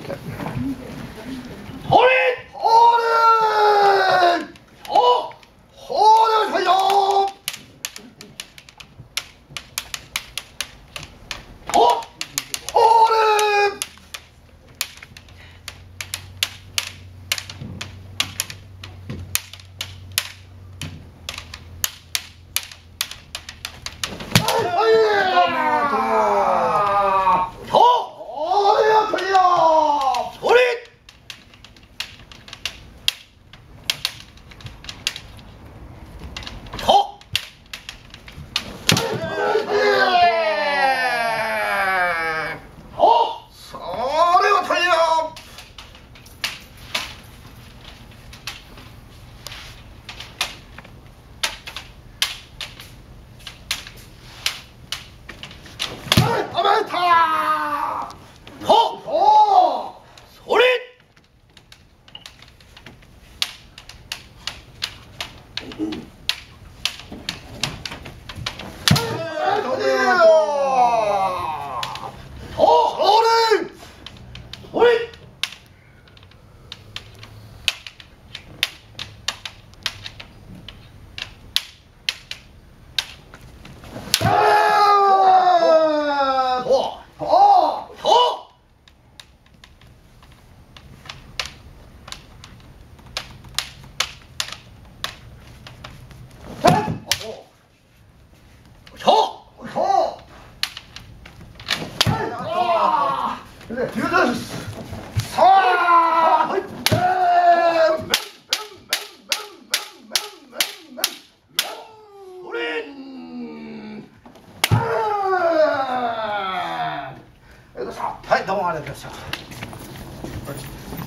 くて。ほれ？ほれ？おほれはいよ。お Mm-hmm. はいどうもありがとうございました。